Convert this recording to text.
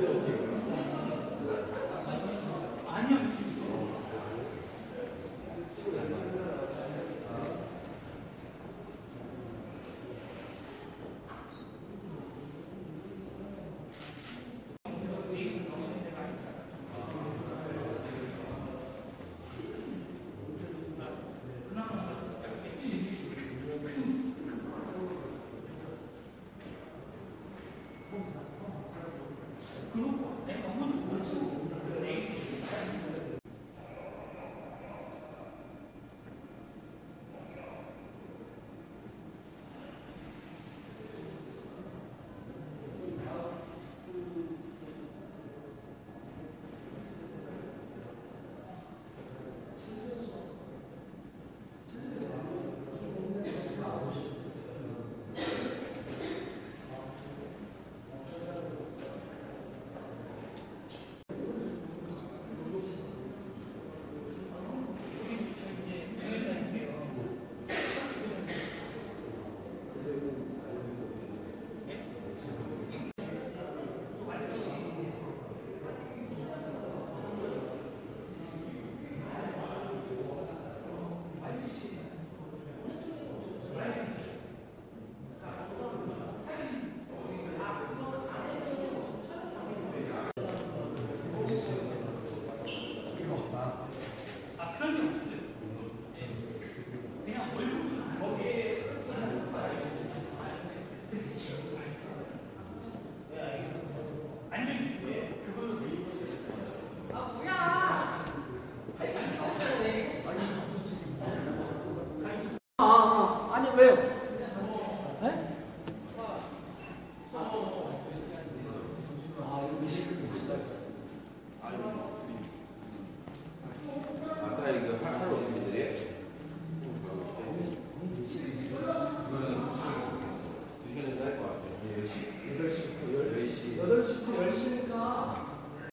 Gracias. grupo.